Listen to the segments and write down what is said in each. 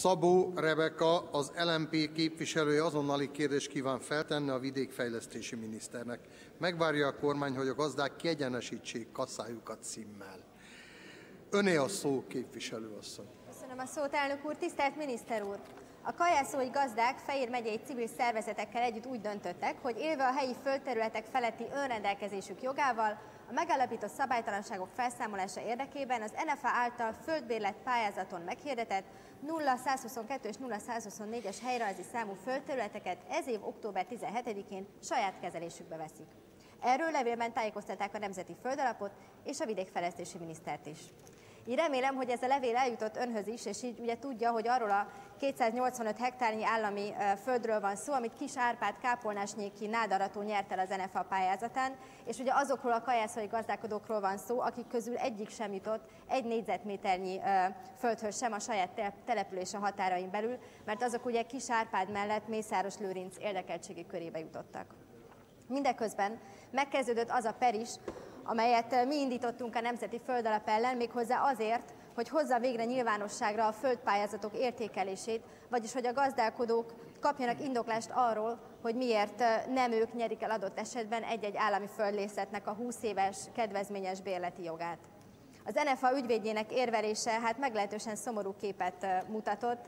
Szabó Rebeka, az LMP képviselője azonnali kérdést kíván feltenni a vidékfejlesztési miniszternek. Megvárja a kormány, hogy a gazdák kiegyenesítsék kasszájukat címmel. Öné a szó, képviselőasszony. Köszönöm a szót, elnök úr. Tisztelt miniszter úr! A kajászói gazdák Fejér megyei civil szervezetekkel együtt úgy döntöttek, hogy élve a helyi földterületek feletti önrendelkezésük jogával, a megállapított szabálytalanságok felszámolása érdekében az NFA által földbérlet pályázaton meghirdetett 0122 és 0124-es helyrajzi számú földterületeket ez év október 17-én saját kezelésükbe veszik. Erről levélben tájékoztatták a Nemzeti Földalapot és a Vidékfejlesztési Minisztert is. Így remélem, hogy ez a levél eljutott önhöz is, és így ugye tudja, hogy arról a 285 hektárnyi állami földről van szó, amit Kis Árpád Kápolnásnyéki nádarató nyert el az NFA pályázatán, és ugye azokról a kajászai gazdálkodókról van szó, akik közül egyik sem jutott egy négyzetméternyi földhöz sem a saját települése határain belül, mert azok ugye Kis Árpád mellett Mészáros Lőrinc érdekeltségi körébe jutottak. Mindeközben megkezdődött az a per is, amelyet mi indítottunk a Nemzeti Földalap ellen, méghozzá azért, hogy hozza végre nyilvánosságra a földpályázatok értékelését, vagyis hogy a gazdálkodók kapjanak indoklást arról, hogy miért nem ők nyerik el adott esetben egy-egy állami földlészetnek a 20 éves kedvezményes bérleti jogát. Az NFA ügyvédjének érvelése hát meglehetősen szomorú képet mutatott.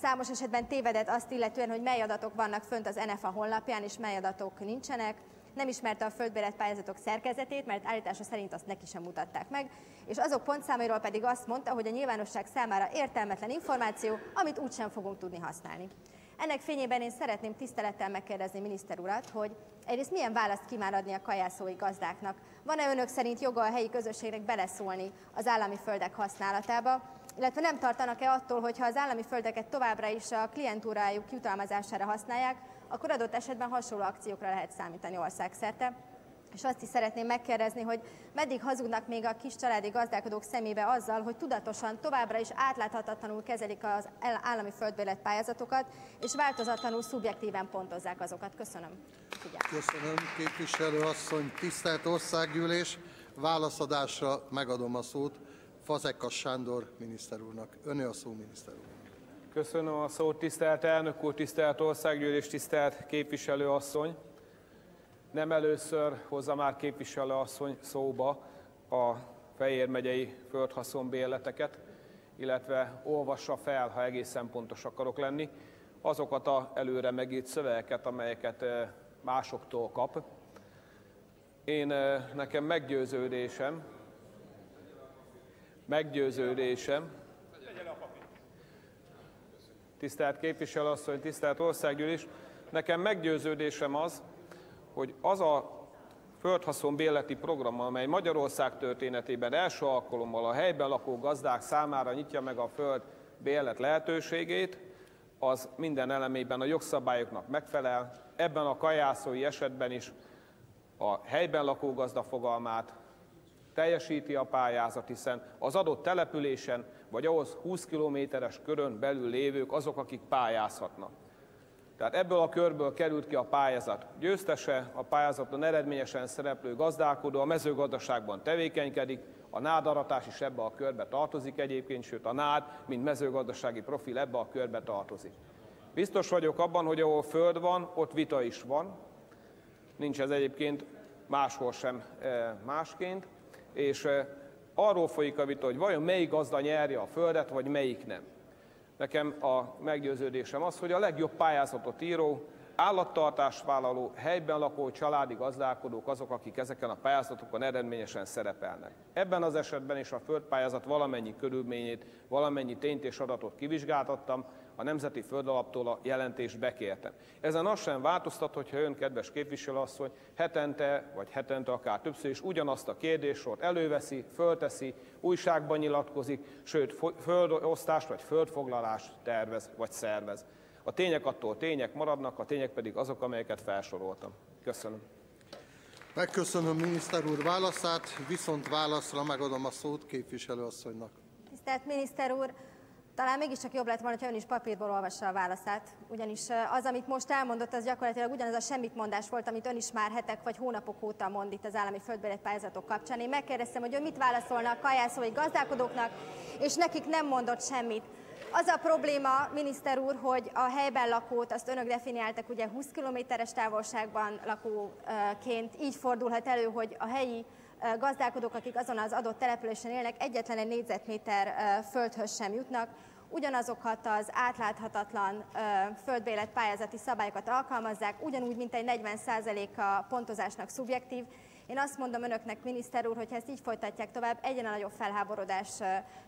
Számos esetben tévedett azt illetően, hogy mely adatok vannak fönt az NFA honlapján, és mely adatok nincsenek nem ismerte a földbélet pályázatok szerkezetét, mert állítása szerint azt neki sem mutatták meg, és azok pontszámairól pedig azt mondta, hogy a nyilvánosság számára értelmetlen információ, amit úgysem fogunk tudni használni. Ennek fényében én szeretném tisztelettel megkérdezni miniszter urat, hogy egyrészt milyen választ kíván adni a kajászói gazdáknak. Van-e önök szerint joga a helyi közösségnek beleszólni az állami földek használatába, illetve nem tartanak-e attól, hogy ha az állami földeket továbbra is a klientúrájuk jutalmazására használják, akkor adott esetben hasonló akciókra lehet számítani országszerte. És azt is szeretném megkérdezni, hogy meddig hazudnak még a kis családi gazdálkodók szemébe azzal, hogy tudatosan továbbra is átláthatatlanul kezelik az állami földbélet pályázatokat, és változatlanul szubjektíven pontozzák azokat. Köszönöm. Köszönöm, képviselő asszony. Tisztelt Országgyűlés, válaszadásra megadom a szót Fazekas Sándor miniszter úrnak. Öné a szó, miniszter úr. Köszönöm a szót, tisztelt elnök úr, tisztelt országgyűlés, tisztelt képviselő asszony. Nem először hozza már képviselő asszony szóba a Fejér megyei földhaszonbérleteket, illetve olvassa fel, ha egészen pontos akarok lenni, azokat a előre megírt szövegeket, amelyeket másoktól kap. Én nekem meggyőződésem, meggyőződésem, tisztelt képviselőasszony, tisztelt országgyűlés, nekem meggyőződésem az, hogy az a földhaszon bérleti program, amely Magyarország történetében első alkalommal a helyben lakó gazdák számára nyitja meg a föld bérlet lehetőségét, az minden elemében a jogszabályoknak megfelel. Ebben a kajászói esetben is a helyben lakó gazda fogalmát teljesíti a pályázat, hiszen az adott településen, vagy ahhoz 20 kilométeres körön belül lévők azok, akik pályázhatnak. Tehát ebből a körből került ki a pályázat győztese, a pályázaton eredményesen szereplő gazdálkodó a mezőgazdaságban tevékenykedik, a nádaratás is ebbe a körbe tartozik egyébként, sőt a nád, mint mezőgazdasági profil ebbe a körbe tartozik. Biztos vagyok abban, hogy ahol föld van, ott vita is van. Nincs ez egyébként máshol sem eh, másként és arról folyik a vita, hogy vajon melyik gazda nyerje a földet, vagy melyik nem. Nekem a meggyőződésem az, hogy a legjobb pályázatot író, vállaló, helyben lakó családi gazdálkodók azok, akik ezeken a pályázatokon eredményesen szerepelnek. Ebben az esetben is a földpályázat valamennyi körülményét, valamennyi tényt és adatot kivizsgáltattam, a Nemzeti Földalaptól a jelentést bekértem. Ezen az sem változtat, hogyha ön, kedves képviselőasszony, hetente, vagy hetente akár többször is ugyanazt a kérdéssort előveszi, fölteszi, újságban nyilatkozik, sőt, földosztást vagy földfoglalást tervez vagy szervez. A tények attól tények maradnak, a tények pedig azok, amelyeket felsoroltam. Köszönöm. Megköszönöm miniszter úr válaszát, viszont válaszra megadom a szót képviselőasszonynak. Tisztelt miniszter úr, talán mégiscsak jobb lett volna, ha ön is papírból olvassa a válaszát, ugyanis az, amit most elmondott, az gyakorlatilag ugyanaz a semmitmondás volt, amit ön is már hetek vagy hónapok óta mond itt az állami földbélet pályázatok kapcsán. Én megkérdeztem, hogy ön mit válaszolna a kajászói gazdálkodóknak, és nekik nem mondott semmit. Az a probléma, miniszter úr, hogy a helyben lakót azt önök definiáltak ugye 20 kilométeres távolságban lakóként, így fordulhat elő, hogy a helyi gazdálkodók, akik azon az adott településen élnek, egyetlen egy négyzetméter földhöz sem jutnak, ugyanazokat az átláthatatlan földbélet pályázati szabályokat alkalmazzák, ugyanúgy, mint egy 40%-a pontozásnak szubjektív, én azt mondom önöknek, miniszter úr, hogy ha ezt így folytatják tovább, egyre nagyobb felháborodás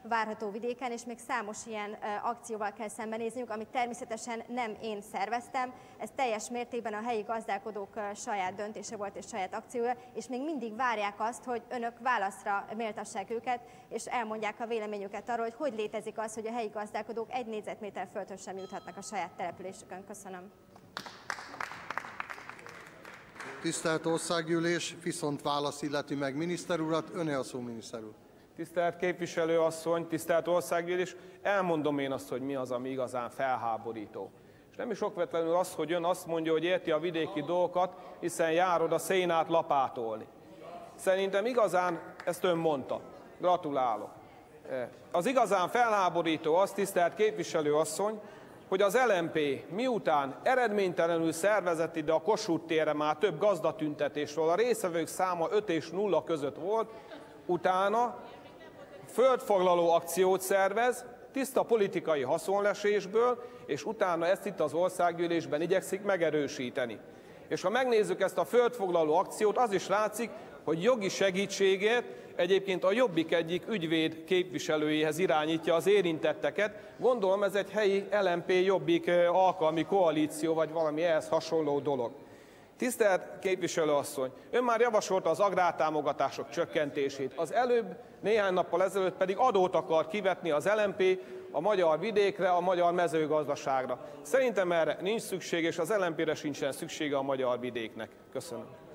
várható vidéken, és még számos ilyen akcióval kell szembenézniük, amit természetesen nem én szerveztem, ez teljes mértékben a helyi gazdálkodók saját döntése volt és saját akciója, és még mindig várják azt, hogy önök válaszra méltassák őket, és elmondják a véleményüket arról, hogy hogy létezik az, hogy a helyi gazdálkodók egy négyzetméter földhöz sem juthatnak a saját településükön. Köszönöm. Tisztelt Országgyűlés, viszont válasz illeti meg miniszter urat. Öné a szó, miniszter úr. Tisztelt képviselő asszony, tisztelt Országgyűlés, elmondom én azt, hogy mi az, ami igazán felháborító. És nem is okvetlenül az, hogy ön azt mondja, hogy érti a vidéki dolgokat, hiszen járod a szénát lapátolni. Szerintem igazán ezt ön mondta. Gratulálok. Az igazán felháborító az, tisztelt képviselő asszony, hogy az LMP miután eredménytelenül szervezett ide a Kossuth térre már több gazdatüntetésről, a részvevők száma 5 és 0 között volt, utána földfoglaló akciót szervez, tiszta politikai haszonlesésből, és utána ezt itt az országgyűlésben igyekszik megerősíteni. És ha megnézzük ezt a földfoglaló akciót, az is látszik, hogy jogi segítségét egyébként a Jobbik egyik ügyvéd képviselőjéhez irányítja az érintetteket. Gondolom ez egy helyi LMP Jobbik alkalmi koalíció, vagy valami ehhez hasonló dolog. Tisztelt képviselőasszony, ön már javasolta az agrártámogatások csökkentését. Az előbb, néhány nappal ezelőtt pedig adót akar kivetni az LMP a magyar vidékre, a magyar mezőgazdaságra. Szerintem erre nincs szükség, és az LMP-re sincsen szüksége a magyar vidéknek. Köszönöm.